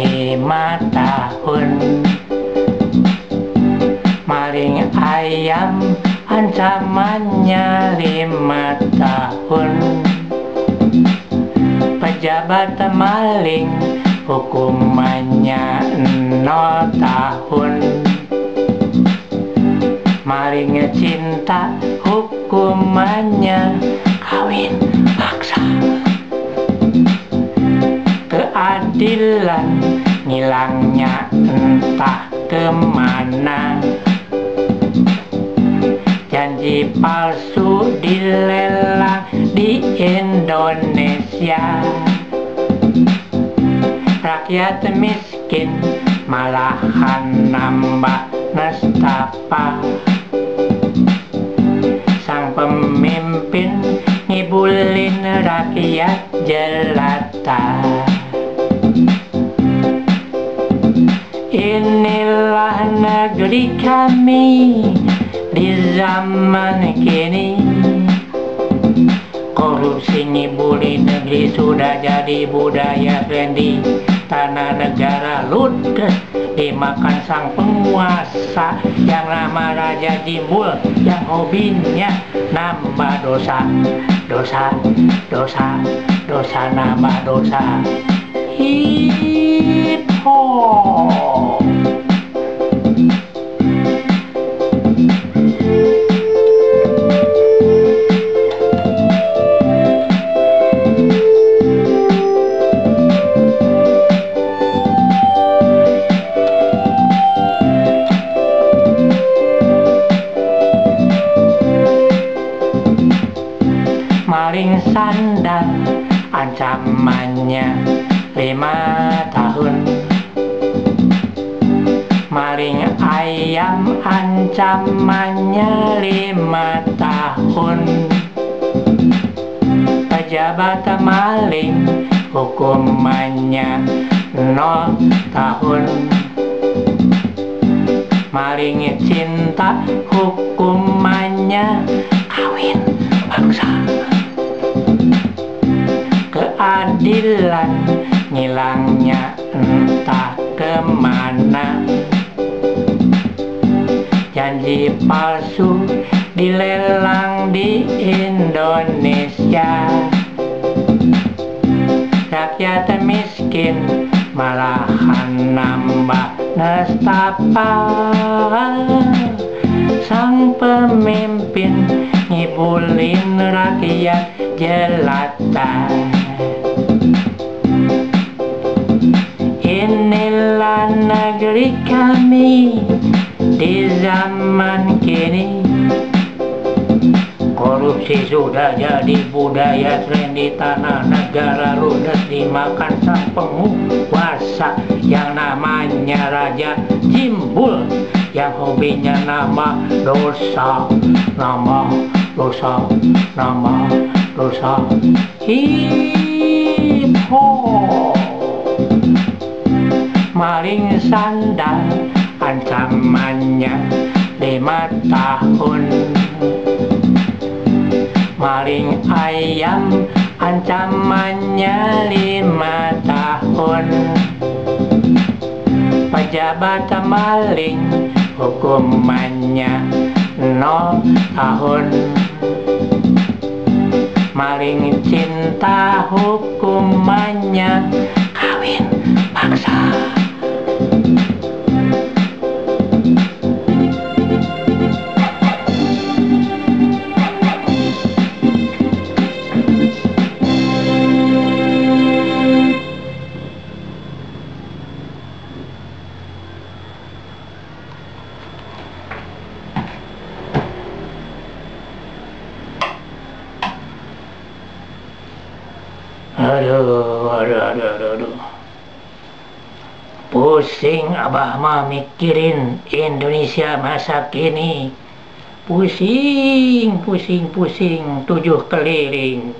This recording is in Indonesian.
lima tahun Maling ayam ancamannya lima tahun Pejabat maling hukumannya nol tahun. Maling cinta hukumannya kawin Keadilan ngilangnya entah ke mana. Janji palsu dilelang di Indonesia. Rakyat miskin malahan nambah nestapa. Sang pemimpin ngibulin rakyat jelata Inilah negeri kami di zaman kini. Korupsi ngibulin negeri sudah jadi budaya trendy Tanah negara ludes dimakan sang penguasa. Yang nama Raja Jimbul yang hobinya nambah dosa. Dosa, dosa, dosa nambah dosa. Hip maling sandal ancamannya lima tahun maling ayam ancamannya lima tahun pejabat maling hukumannya nol tahun. Maling cinta hukumannya kawin paksa keadilan ngilangnya entah ke mana janji palsu dilelang di Indonesia. Rakyat miskin malahan nambah nestapa. Sang pemimpin ngibulin rakyat jelata. Inilah negeri kami zaman kini Korupsi sudah jadi budaya tren di tanah negara. Ludes dimakan sang penguasa yang namanya Raja Jimbul yang hobinya nama dosa nama dosa nama dosa hip hop maling sandal ancamannya lima tahun. Maling ayam ancamannya lima tahun. Pejabat maling hukumannya nol tahun. Maling cinta hukumannya kawin paksa Aduh, aduh, aduh, aduh, aduh. Pusing abah mah mikirin Indonesia masa kini. Pusing, pusing, pusing, tujuh keliling.